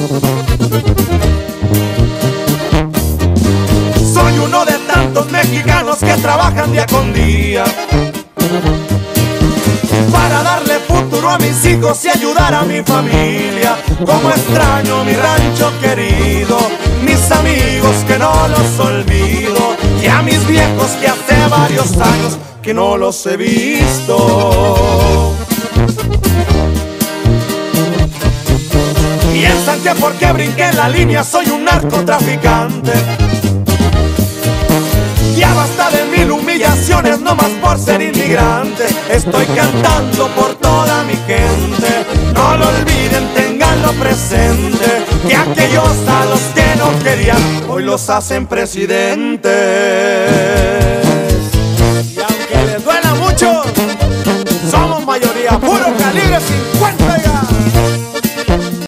Soy uno de tantos mexicanos que trabajan día con día para darle futuro a mis hijos y ayudar a mi familia. Como extraño mi rancho querido, mis amigos que no los olvido y a mis viejos que hace varios años que no los he visto. delincuente porque brinqué en la línea, soy un narcotraficante. Ya basta de mil humillaciones, no más por ser inmigrante. Estoy cantando por toda mi gente. No lo olviden, tenganlo presente. Que aquellos a los que no querían, hoy los hacen presidentes. Y aunque les duela mucho, somos mayoría puro.